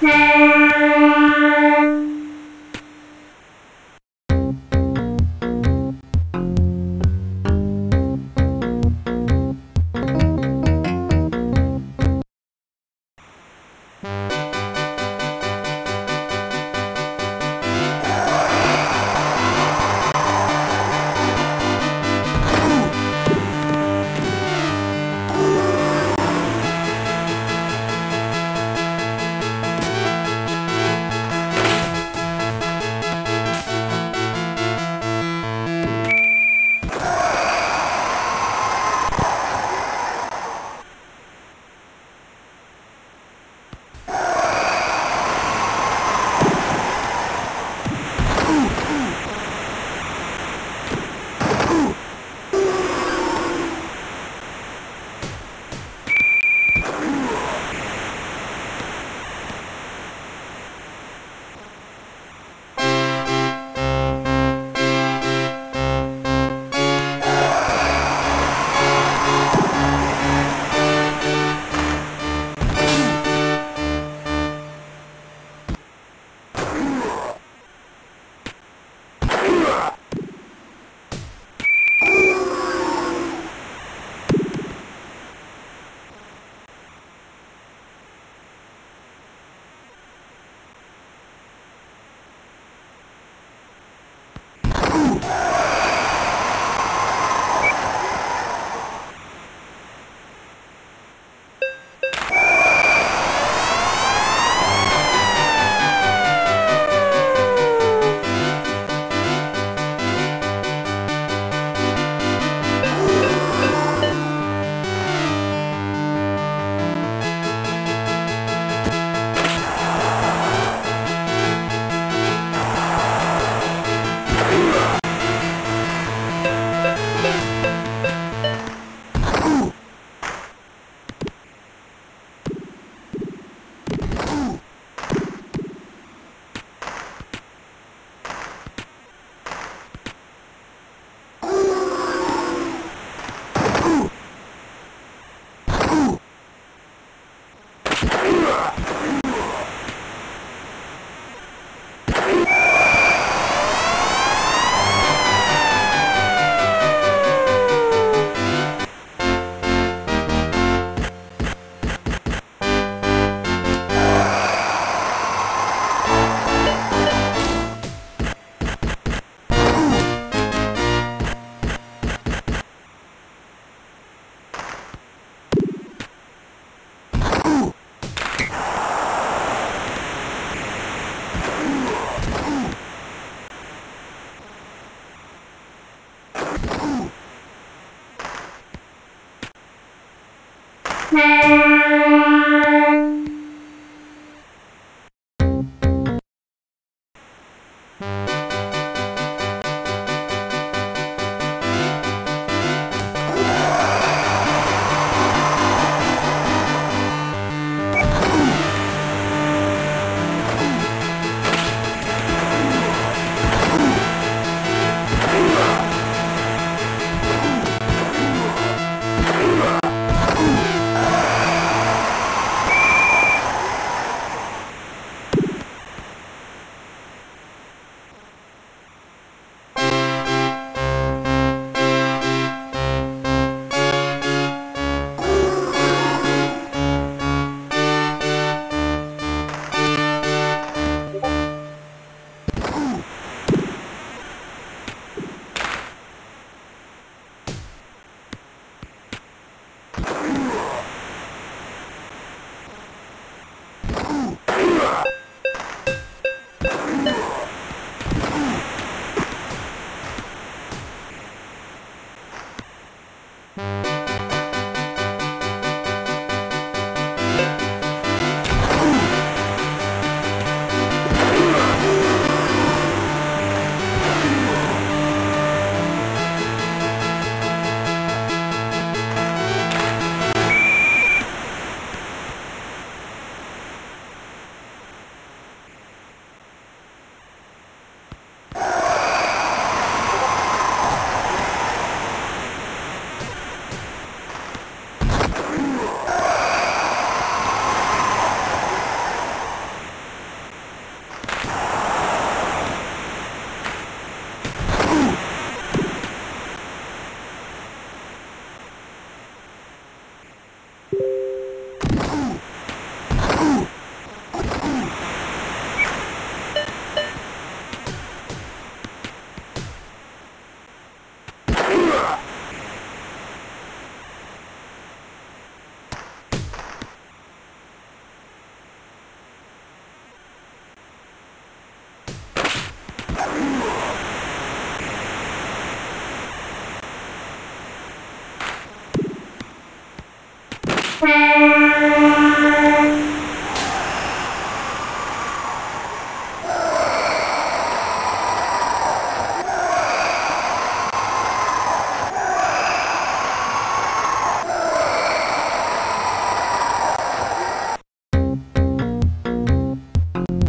Thank